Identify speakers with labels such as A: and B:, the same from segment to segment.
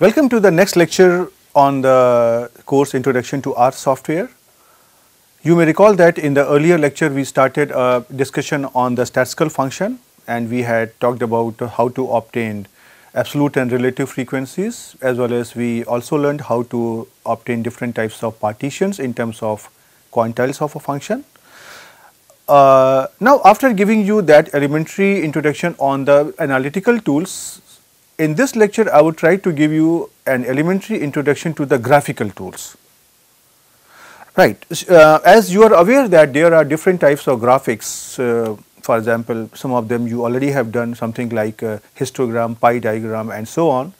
A: Welcome to the next lecture on the course Introduction to R Software. You may recall that in the earlier lecture we started a discussion on the statistical function and we had talked about how to obtain absolute and relative frequencies as well as we also learned how to obtain different types of partitions in terms of quantiles of a function. Uh, now after giving you that elementary introduction on the analytical tools, in this lecture I would try to give you an elementary introduction to the graphical tools. Right. Uh, as you are aware that there are different types of graphics, uh, for example, some of them you already have done something like uh, histogram, pie diagram and so on.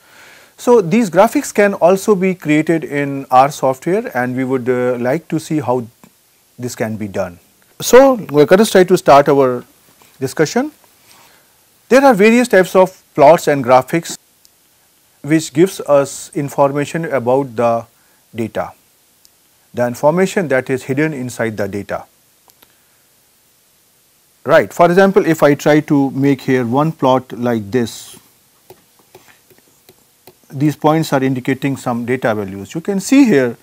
A: So, these graphics can also be created in R software and we would uh, like to see how this can be done. So, let us try to start our discussion. There are various types of plots and graphics which gives us information about the data the information that is hidden inside the data. Right. For example, if I try to make here one plot like this, these points are indicating some data values. You can see here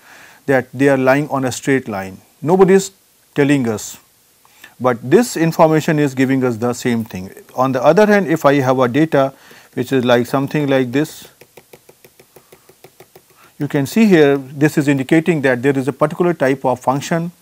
A: that they are lying on a straight line. Nobody is telling us, but this information is giving us the same thing. On the other hand, if I have a data which is like something like this, you can see here this is indicating that there is a particular type of function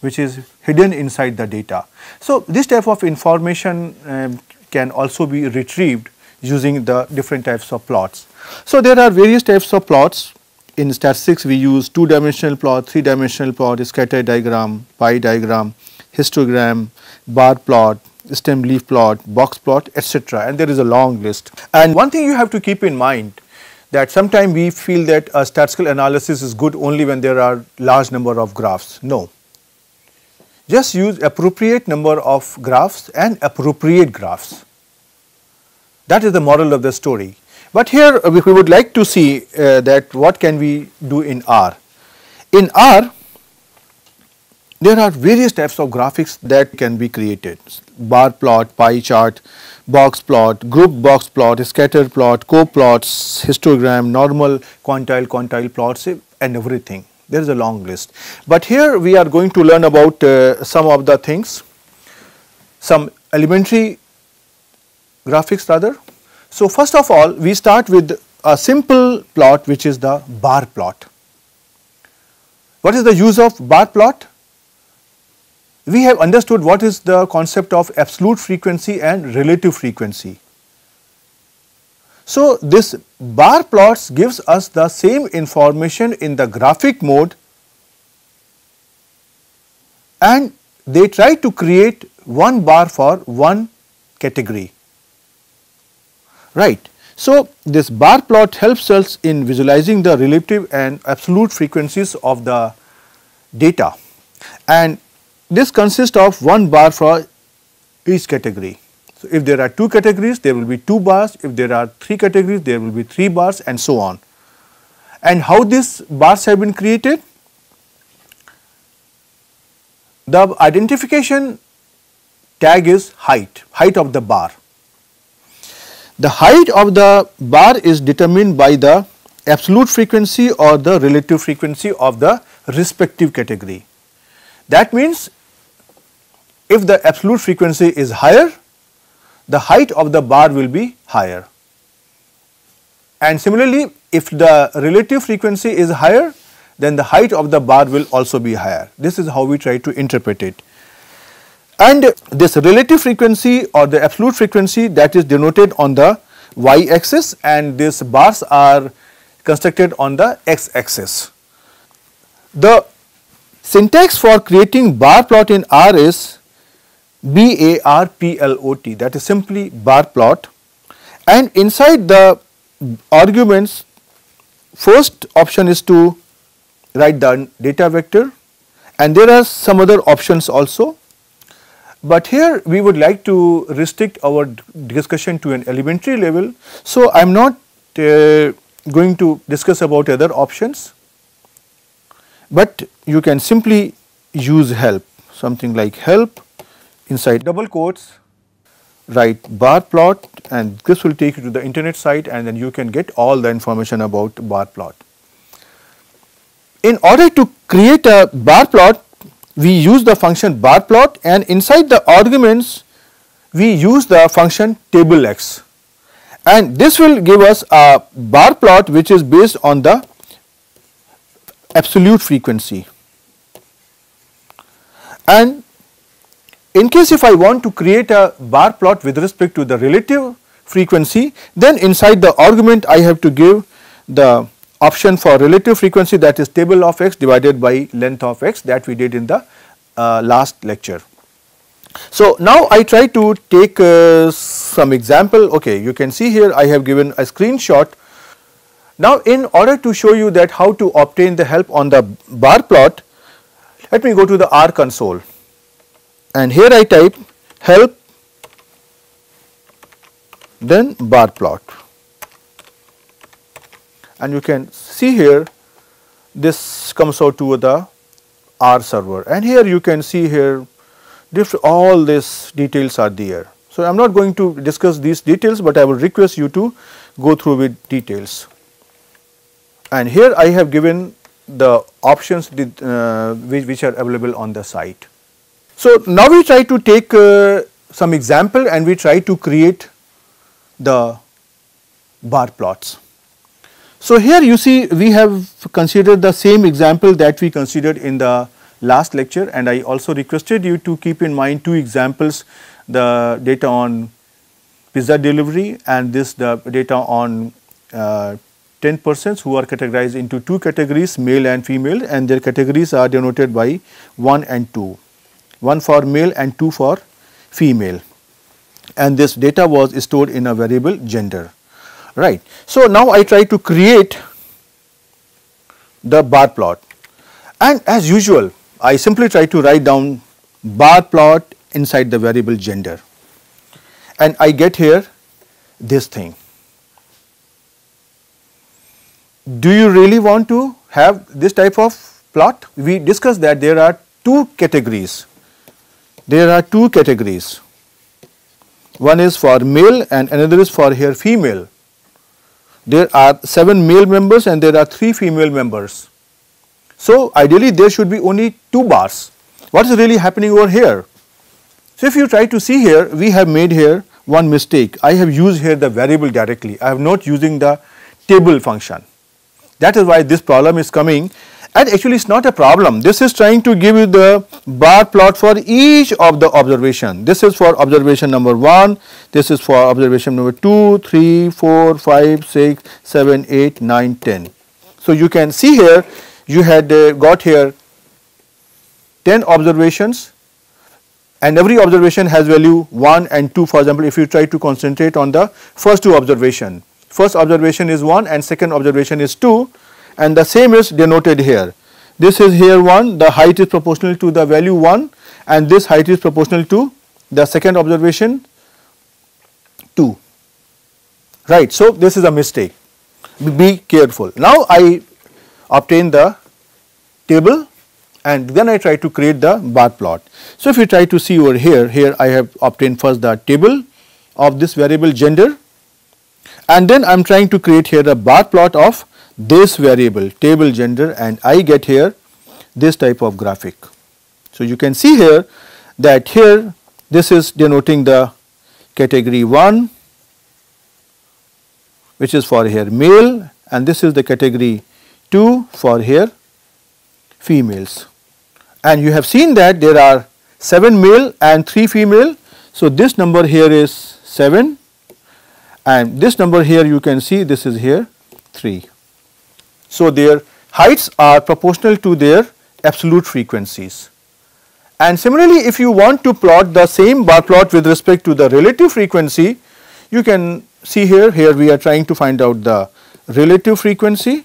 A: which is hidden inside the data. So, this type of information um, can also be retrieved using the different types of plots. So, there are various types of plots in statistics we use two dimensional plot, three dimensional plot, scatter diagram, pie diagram, histogram, bar plot, stem leaf plot, box plot etc. and there is a long list. And one thing you have to keep in mind that sometimes we feel that a statistical analysis is good only when there are large number of graphs. No. Just use appropriate number of graphs and appropriate graphs. That is the moral of the story. But here uh, we would like to see uh, that what can we do in R. In R, there are various types of graphics that can be created, bar plot, pie chart, box plot, group box plot, scatter plot, co-plots, histogram, normal quantile, quantile plots and everything. There is a long list. But here we are going to learn about uh, some of the things, some elementary graphics rather. So, first of all we start with a simple plot which is the bar plot. What is the use of bar plot? we have understood what is the concept of absolute frequency and relative frequency. So, this bar plots gives us the same information in the graphic mode and they try to create one bar for one category, right. So, this bar plot helps us in visualizing the relative and absolute frequencies of the data and this consists of one bar for each category. So, if there are two categories there will be two bars, if there are three categories there will be three bars and so on. And how these bars have been created? The identification tag is height, height of the bar. The height of the bar is determined by the absolute frequency or the relative frequency of the respective category. That means if the absolute frequency is higher, the height of the bar will be higher. And similarly, if the relative frequency is higher, then the height of the bar will also be higher. This is how we try to interpret it. And this relative frequency or the absolute frequency that is denoted on the y axis and these bars are constructed on the x axis. The syntax for creating bar plot in R is B A R P L O T that is simply bar plot and inside the arguments first option is to write the data vector and there are some other options also. But here we would like to restrict our discussion to an elementary level. So, I am not uh, going to discuss about other options but you can simply use help something like help inside double quotes write bar plot and this will take you to the internet site and then you can get all the information about bar plot. In order to create a bar plot we use the function bar plot and inside the arguments we use the function table x and this will give us a bar plot which is based on the absolute frequency. And in case if I want to create a bar plot with respect to the relative frequency, then inside the argument I have to give the option for relative frequency that is table of x divided by length of x that we did in the uh, last lecture. So, now I try to take uh, some example okay you can see here I have given a screenshot. Now in order to show you that how to obtain the help on the bar plot let me go to the R console and here I type help then bar plot and you can see here this comes out to the R server and here you can see here all these details are there. So, I am not going to discuss these details, but I will request you to go through with details. And here I have given the options uh, which, which, are available on the site. So, now we try to take uh, some example and we try to create the bar plots. So, here you see we have considered the same example that we considered in the last lecture and I also requested you to keep in mind two examples the data on pizza delivery and this the data on uh, 10 persons who are categorized into two categories male and female and their categories are denoted by 1 and 2, 1 for male and 2 for female and this data was stored in a variable gender right. So, now I try to create the bar plot and as usual I simply try to write down bar plot inside the variable gender and I get here this thing. Do you really want to have this type of plot? We discussed that there are two categories. There are two categories. One is for male and another is for here female. There are 7 male members and there are 3 female members. So, ideally there should be only 2 bars. What is really happening over here? So, if you try to see here, we have made here one mistake. I have used here the variable directly. I have not using the table function. That is why this problem is coming and actually it is not a problem. This is trying to give you the bar plot for each of the observation. This is for observation number 1, this is for observation number 2, 3, 4, 5, 6, 7, 8, 9, 10. So, you can see here you had uh, got here 10 observations and every observation has value 1 and 2 for example if you try to concentrate on the first two observation first observation is 1 and second observation is 2 and the same is denoted here. This is here 1 the height is proportional to the value 1 and this height is proportional to the second observation 2 right so this is a mistake. Be careful. Now i obtain the table and then I try to create the bar plot. So, if you try to see over here, here I have obtained first the table of this variable gender and then I am trying to create here the bar plot of this variable table gender and I get here this type of graphic. So, you can see here that here this is denoting the category 1 which is for here male and this is the category 2 for here females. And you have seen that there are 7 male and 3 female. So, this number here is 7 and this number here you can see this is here 3. So, their heights are proportional to their absolute frequencies. And similarly, if you want to plot the same bar plot with respect to the relative frequency, you can see here, here we are trying to find out the relative frequency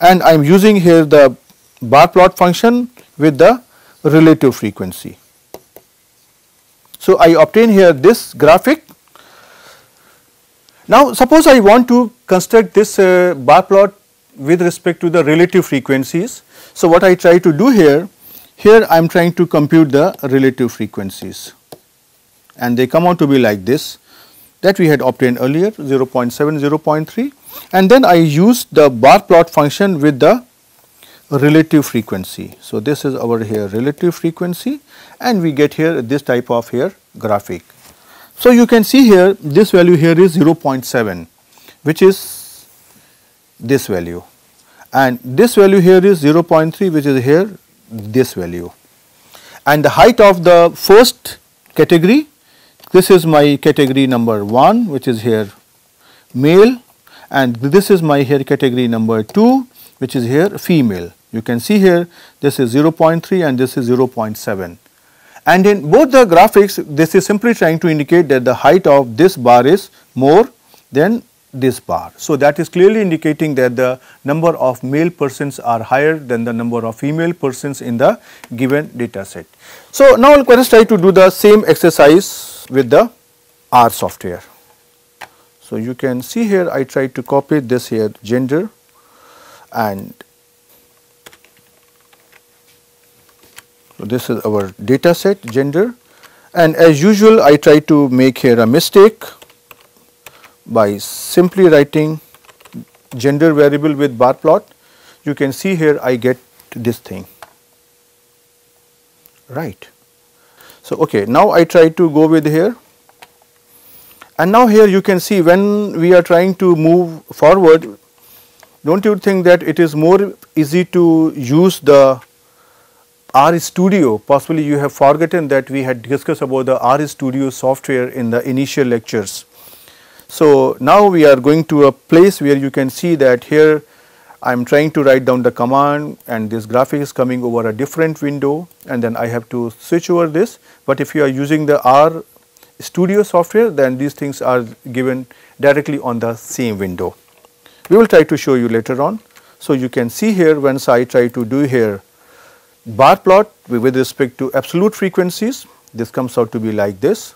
A: and I am using here the bar plot function with the relative frequency. So, I obtain here this graphic. Now, suppose I want to construct this uh, bar plot with respect to the relative frequencies. So, what I try to do here, here I am trying to compute the relative frequencies and they come out to be like this that we had obtained earlier 0.7, 0.3 and then I use the bar plot function with the relative frequency. So, this is our here relative frequency and we get here this type of here graphic. So, you can see here this value here is 0.7 which is this value. And this value here is 0.3 which is here this value. And the height of the first category this is my category number 1 which is here male. And this is my here category number 2 which is here female. You can see here this is 0.3 and this is 0.7 and in both the graphics this is simply trying to indicate that the height of this bar is more than this bar. So, that is clearly indicating that the number of male persons are higher than the number of female persons in the given data set. So, now let us try to do the same exercise with the R software. So, you can see here I try to copy this here gender and so this is our data set gender and as usual I try to make here a mistake by simply writing gender variable with bar plot you can see here I get this thing right. So, okay now I try to go with here and now here you can see when we are trying to move forward, do not you think that it is more easy to use the R Studio, possibly you have forgotten that we had discussed about the R Studio software in the initial lectures. So, now we are going to a place where you can see that here I am trying to write down the command and this graphic is coming over a different window and then I have to switch over this, but if you are using the R studio software then these things are given directly on the same window. We will try to show you later on. So, you can see here once I try to do here bar plot with respect to absolute frequencies this comes out to be like this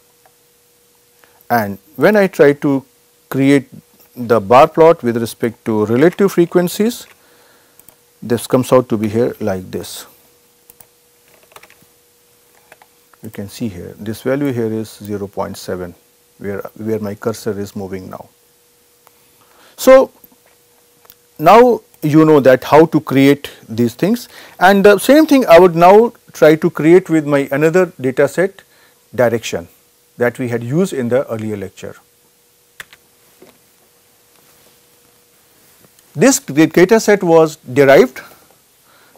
A: and when I try to create the bar plot with respect to relative frequencies this comes out to be here like this. You can see here this value here is 0.7 where, where my cursor is moving now. So, now you know that how to create these things. And the same thing I would now try to create with my another data set direction that we had used in the earlier lecture. This data set was derived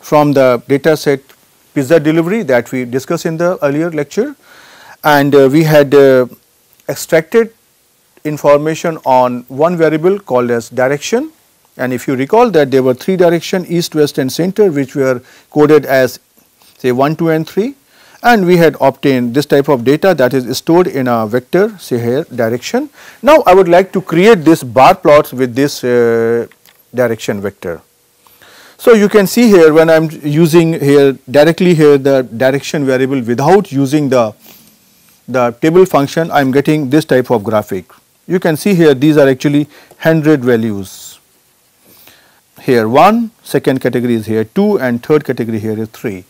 A: from the data set pizza delivery that we discussed in the earlier lecture. And uh, we had uh, extracted information on one variable called as direction. And if you recall that there were three direction east, west and center which were coded as say 1, 2 and 3 and we had obtained this type of data that is stored in a vector say here direction. Now I would like to create this bar plots with this uh, direction vector. So, you can see here when I am using here directly here the direction variable without using the, the table function I am getting this type of graphic. You can see here these are actually 100 values. Here 1, second category is here 2 and third category here is 3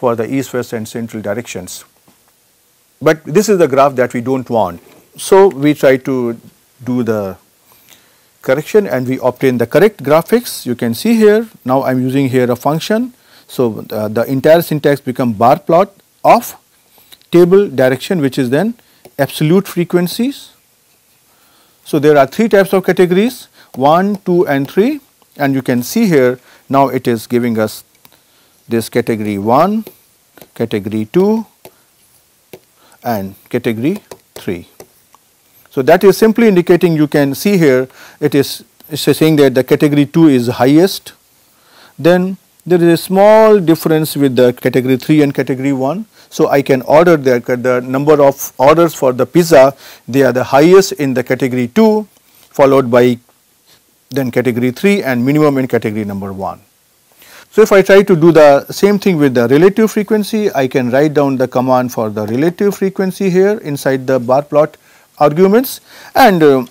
A: for the east, west and central directions. But this is the graph that we do not want. So, we try to do the correction and we obtain the correct graphics. You can see here now I am using here a function. So, uh, the entire syntax become bar plot of table direction which is then absolute frequencies. So, there are three types of categories 1, 2 and 3 and you can see here now it is giving us this category 1, category 2 and category 3. So, that is simply indicating you can see here it is saying that the category 2 is highest then there is a small difference with the category 3 and category 1. So, I can order the, the number of orders for the pizza they are the highest in the category 2 followed by then category 3 and minimum in category number 1. So, if I try to do the same thing with the relative frequency I can write down the command for the relative frequency here inside the bar plot arguments and uh,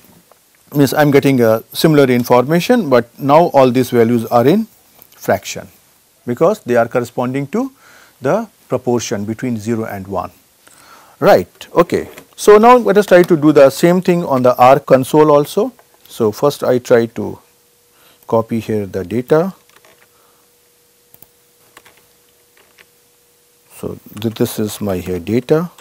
A: means I am getting a similar information, but now all these values are in fraction because they are corresponding to the proportion between 0 and 1. Right, okay. So now let us try to do the same thing on the R console also. So first I try to copy here the data. So this is my here data.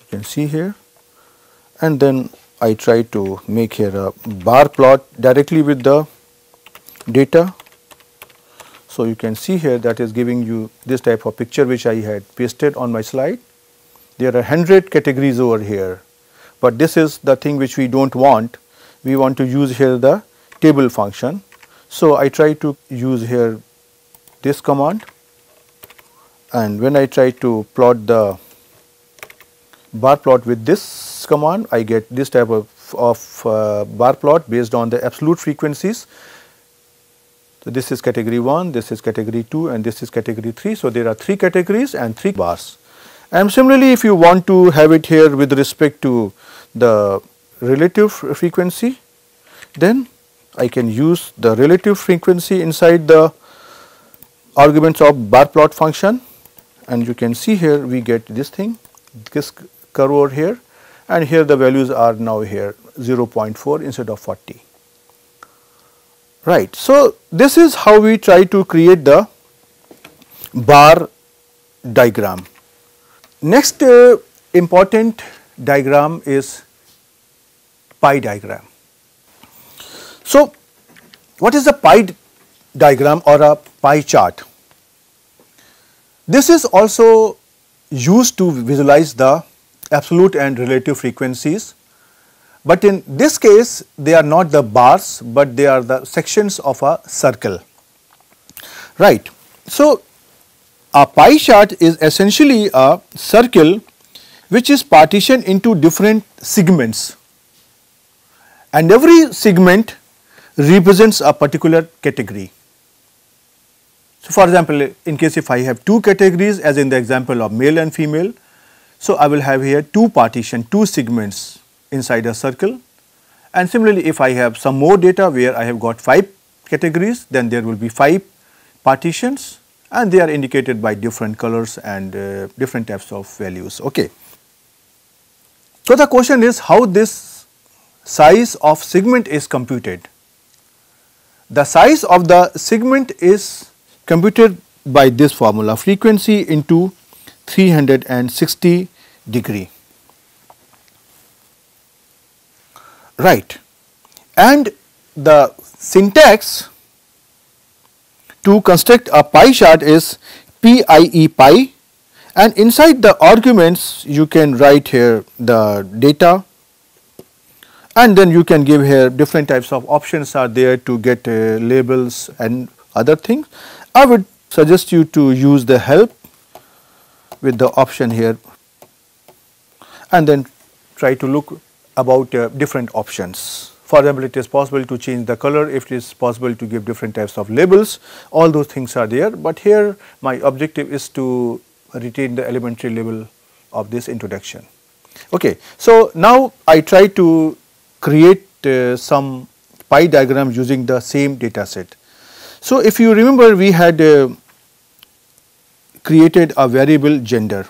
A: You can see here and then I try to make here a bar plot directly with the data so, you can see here that is giving you this type of picture which I had pasted on my slide. There are 100 categories over here, but this is the thing which we do not want. We want to use here the table function. So, I try to use here this command and when I try to plot the bar plot with this command, I get this type of, of uh, bar plot based on the absolute frequencies so, this is category 1, this is category 2 and this is category 3. So, there are 3 categories and 3 bars. And similarly, if you want to have it here with respect to the relative frequency, then I can use the relative frequency inside the arguments of bar plot function and you can see here we get this thing, this curve over here and here the values are now here 0.4 instead of 40. Right. So, this is how we try to create the bar diagram. Next uh, important diagram is pie diagram. So, what is the pie diagram or a pie chart? This is also used to visualize the absolute and relative frequencies but in this case, they are not the bars, but they are the sections of a circle. Right. So, a pie chart is essentially a circle which is partitioned into different segments and every segment represents a particular category. So, for example, in case if I have two categories as in the example of male and female, so I will have here two partition, two segments inside a circle. And similarly, if I have some more data where I have got 5 categories, then there will be 5 partitions and they are indicated by different colors and uh, different types of values. Okay. So, the question is how this size of segment is computed. The size of the segment is computed by this formula frequency into 360 degree. right and the syntax to construct a pie chart is PIE pie and inside the arguments you can write here the data and then you can give here different types of options are there to get uh, labels and other things. I would suggest you to use the help with the option here and then try to look about uh, different options. For example, it is possible to change the color, if it is possible to give different types of labels, all those things are there. But here my objective is to retain the elementary level of this introduction. Okay. So, now I try to create uh, some pie diagram using the same data set. So, if you remember we had uh, created a variable gender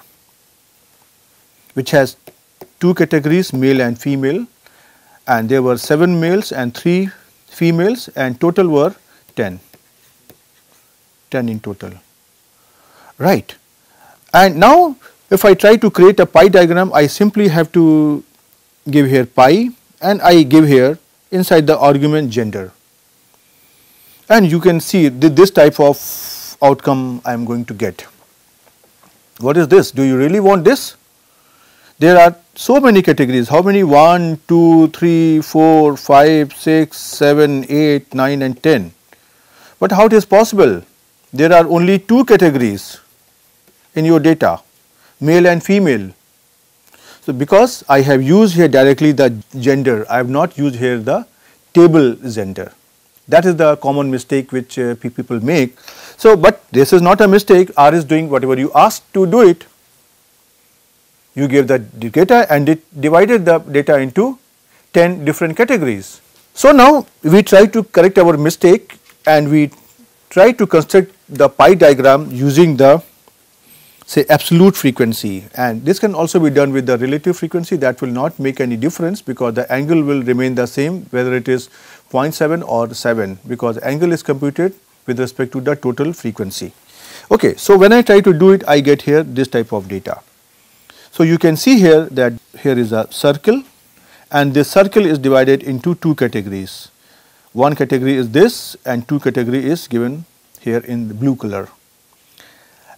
A: which has two categories male and female and there were 7 males and 3 females and total were 10, 10 in total, right. And now if I try to create a pie diagram, I simply have to give here pie and I give here inside the argument gender. And you can see this type of outcome I am going to get. What is this? Do you really want this? There are so many categories, how many 1, 2, 3, 4, 5, 6, 7, 8, 9 and 10. But how it is possible? There are only two categories in your data, male and female. So, because I have used here directly the gender, I have not used here the table gender. That is the common mistake which uh, people make. So, but this is not a mistake, R is doing whatever you ask to do it you gave the data and it divided the data into 10 different categories. So, now we try to correct our mistake and we try to construct the pie diagram using the say absolute frequency and this can also be done with the relative frequency that will not make any difference because the angle will remain the same whether it is 0.7 or 7 because angle is computed with respect to the total frequency. Okay, so when I try to do it I get here this type of data. So, you can see here that here is a circle and this circle is divided into two categories. One category is this and two category is given here in the blue color.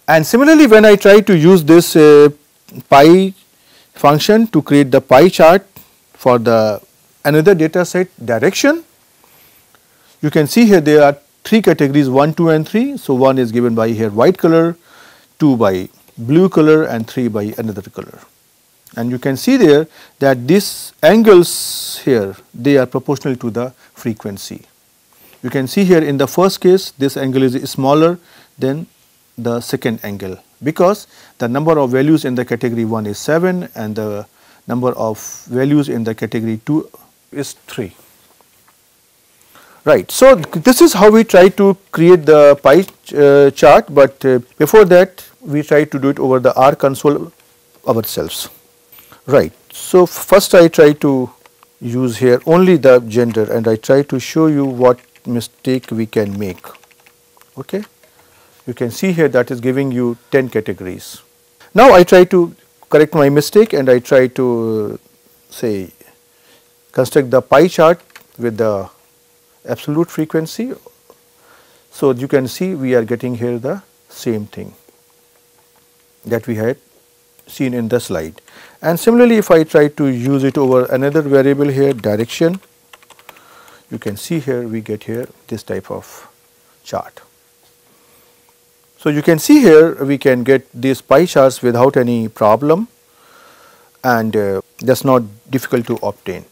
A: And similarly, when I try to use this uh, pie function to create the pie chart for the another data set direction, you can see here there are three categories 1, 2 and 3. So, 1 is given by here white color, 2 by blue color and 3 by another color. And you can see there that these angles here they are proportional to the frequency. You can see here in the first case this angle is smaller than the second angle because the number of values in the category 1 is 7 and the number of values in the category 2 is 3. Right. So, this is how we try to create the pie uh, chart, but uh, before that we try to do it over the R console ourselves. Right. So, first I try to use here only the gender and I try to show you what mistake we can make. Okay. You can see here that is giving you 10 categories. Now, I try to correct my mistake and I try to say construct the pie chart with the absolute frequency. So, you can see we are getting here the same thing that we had seen in the slide. And similarly, if I try to use it over another variable here direction, you can see here we get here this type of chart. So, you can see here we can get these pie charts without any problem and uh, that is not difficult to obtain.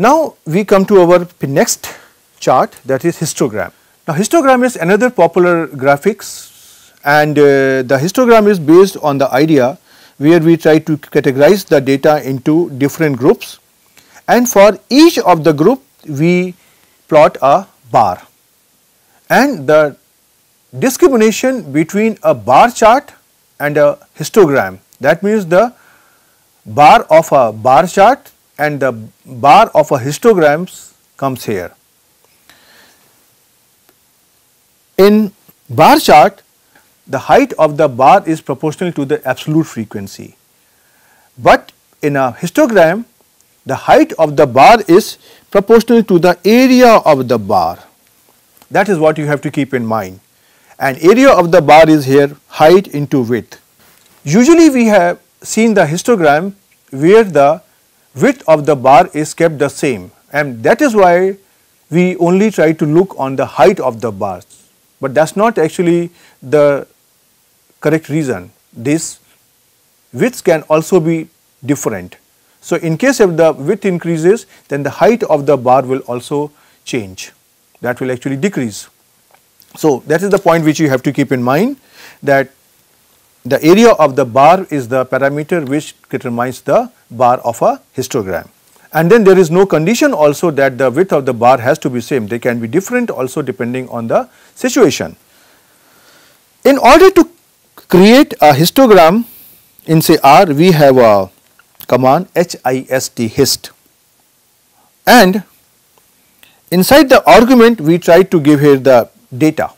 A: Now, we come to our next chart that is histogram. Now, histogram is another popular graphics and uh, the histogram is based on the idea where we try to categorize the data into different groups and for each of the group we plot a bar and the discrimination between a bar chart and a histogram that means the bar of a bar chart and the bar of a histograms comes here. In bar chart, the height of the bar is proportional to the absolute frequency, but in a histogram, the height of the bar is proportional to the area of the bar. That is what you have to keep in mind. And area of the bar is here height into width. Usually we have seen the histogram where the width of the bar is kept the same and that is why we only try to look on the height of the bars, but that is not actually the correct reason. This width can also be different. So, in case if the width increases then the height of the bar will also change that will actually decrease. So, that is the point which you have to keep in mind that the area of the bar is the parameter which determines the bar of a histogram. And then there is no condition also that the width of the bar has to be same, they can be different also depending on the situation. In order to create a histogram in say R, we have a command HIST hist and inside the argument we try to give here the data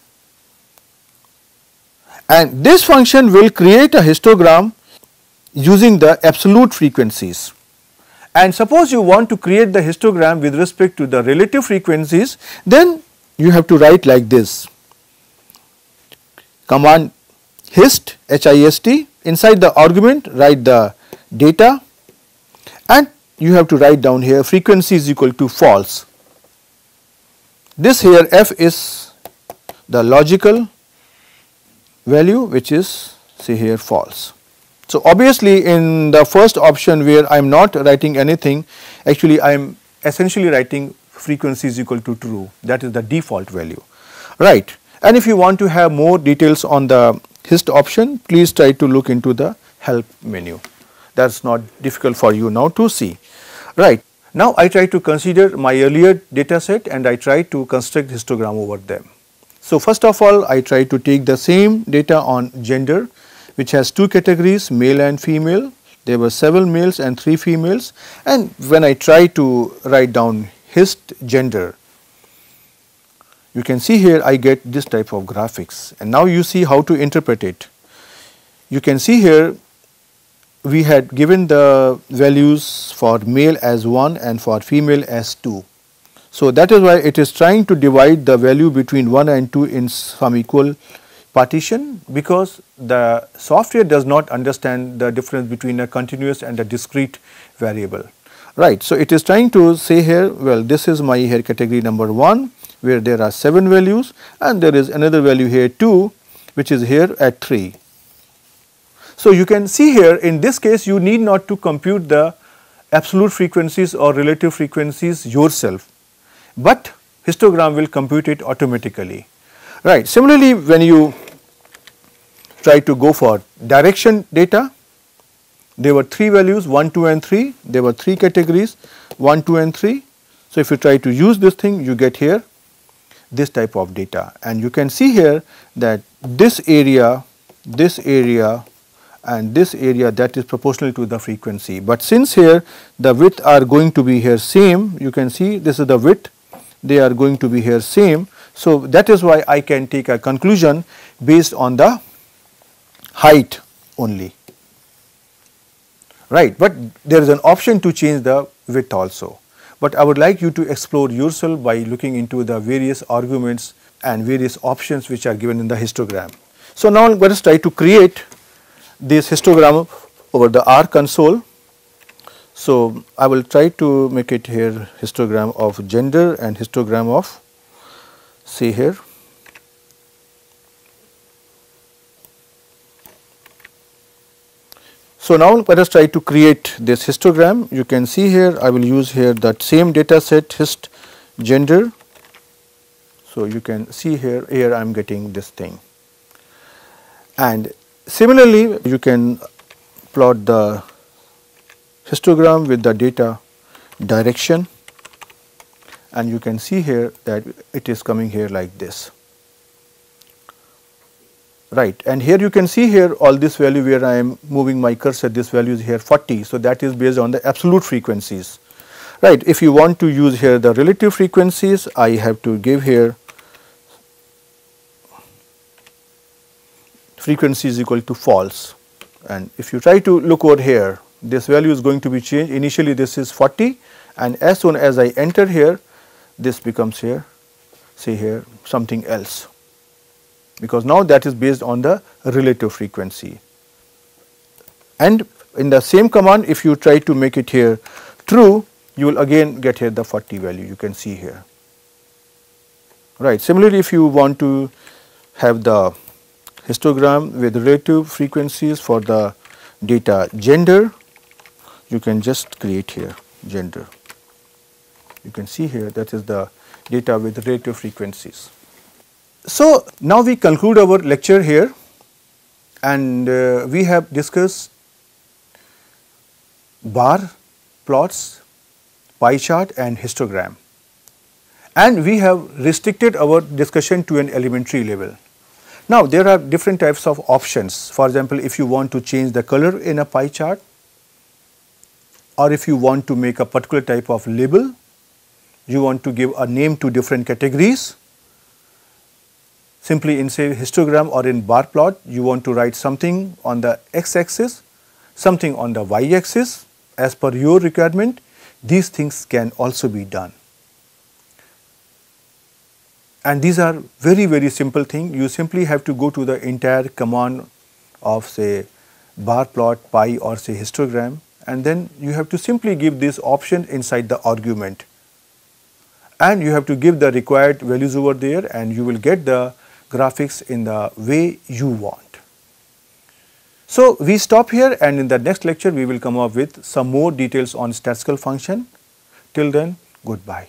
A: and this function will create a histogram using the absolute frequencies. And suppose you want to create the histogram with respect to the relative frequencies, then you have to write like this command hist hist inside the argument write the data and you have to write down here frequency is equal to false. This here f is the logical value which is see here false. So, obviously in the first option where I am not writing anything actually I am essentially writing frequency is equal to true that is the default value right. And if you want to have more details on the hist option, please try to look into the help menu. That is not difficult for you now to see. Right. Now, I try to consider my earlier data set and I try to construct histogram over them. So, first of all I try to take the same data on gender which has two categories male and female. There were seven males and three females and when I try to write down hist gender you can see here I get this type of graphics and now you see how to interpret it. You can see here we had given the values for male as 1 and for female as 2. So, that is why it is trying to divide the value between 1 and 2 in some equal partition because the software does not understand the difference between a continuous and a discrete variable. Right. So, it is trying to say here well this is my here category number 1 where there are 7 values and there is another value here 2 which is here at 3. So, you can see here in this case you need not to compute the absolute frequencies or relative frequencies yourself, but histogram will compute it automatically. Right. Similarly, when you try to go for direction data, there were 3 values 1, 2 and 3, there were 3 categories 1, 2 and 3. So, if you try to use this thing you get here this type of data and you can see here that this area, this area and this area that is proportional to the frequency. But since here the width are going to be here same, you can see this is the width, they are going to be here same. So, that is why I can take a conclusion based on the height only, right. But there is an option to change the width also. But I would like you to explore yourself by looking into the various arguments and various options which are given in the histogram. So, now let us try to create this histogram over the R console. So, I will try to make it here histogram of gender and histogram of say here So, now let us try to create this histogram. You can see here I will use here that same data set hist gender. So, you can see here here I am getting this thing and Similarly, you can plot the histogram with the data direction and you can see here that it is coming here like this. Right and here you can see here all this value where I am moving my cursor this value is here 40. So, that is based on the absolute frequencies. Right if you want to use here the relative frequencies I have to give here frequency is equal to false. And if you try to look over here, this value is going to be changed. Initially this is 40 and as soon as I enter here, this becomes here, say here something else because now that is based on the relative frequency. And in the same command if you try to make it here true, you will again get here the 40 value you can see here. Right. Similarly, if you want to have the histogram with relative frequencies for the data gender, you can just create here gender. You can see here that is the data with relative frequencies. So, now we conclude our lecture here and uh, we have discussed bar plots, pie chart and histogram and we have restricted our discussion to an elementary level. Now, there are different types of options. For example, if you want to change the color in a pie chart or if you want to make a particular type of label, you want to give a name to different categories. Simply in say histogram or in bar plot, you want to write something on the x axis, something on the y axis as per your requirement, these things can also be done. And these are very very simple thing. You simply have to go to the entire command of say bar plot pie or say histogram and then you have to simply give this option inside the argument and you have to give the required values over there and you will get the graphics in the way you want. So, we stop here and in the next lecture we will come up with some more details on statistical function. Till then, goodbye.